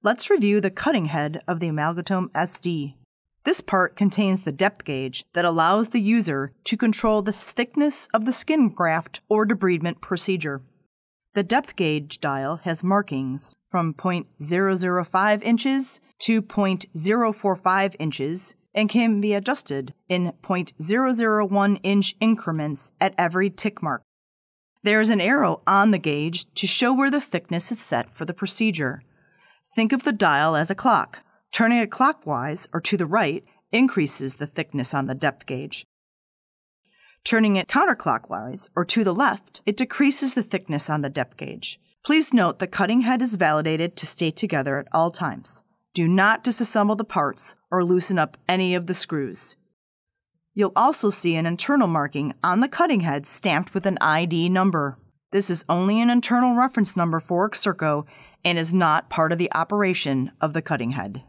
Let's review the cutting head of the Amalgatome SD. This part contains the depth gauge that allows the user to control the thickness of the skin graft or debridement procedure. The depth gauge dial has markings from 0.005 inches to 0.045 inches and can be adjusted in 0.001 inch increments at every tick mark. There is an arrow on the gauge to show where the thickness is set for the procedure. Think of the dial as a clock. Turning it clockwise or to the right increases the thickness on the depth gauge. Turning it counterclockwise or to the left, it decreases the thickness on the depth gauge. Please note the cutting head is validated to stay together at all times. Do not disassemble the parts or loosen up any of the screws. You'll also see an internal marking on the cutting head stamped with an ID number. This is only an internal reference number for Exsurco and is not part of the operation of the cutting head.